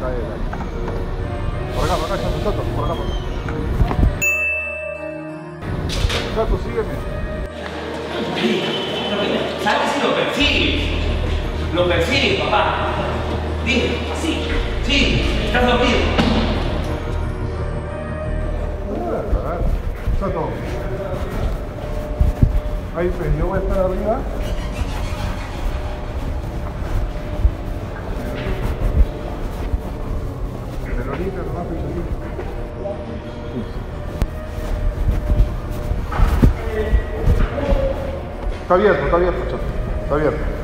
cae el aire. Por acá, por acá, Chato, Chato, por acá, por acá. Chato, sígueme. ¿Sabes si lo persigues? Lo persigues, papá. Dime, así. Sí, estás dormido. Chato. Ahí pues, yo voy a estar arriba. Поверху, поверху, поверху.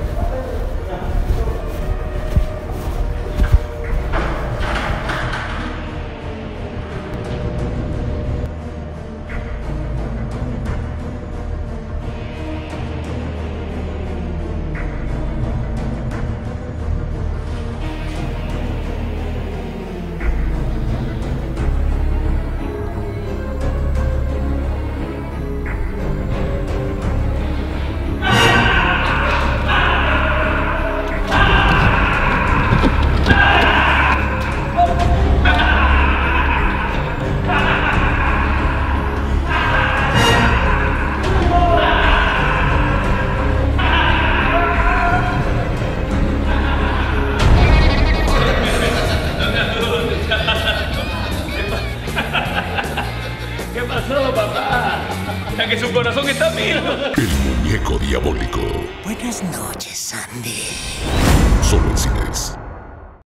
Ya que su corazón está mío. El muñeco diabólico. Buenas noches, cines.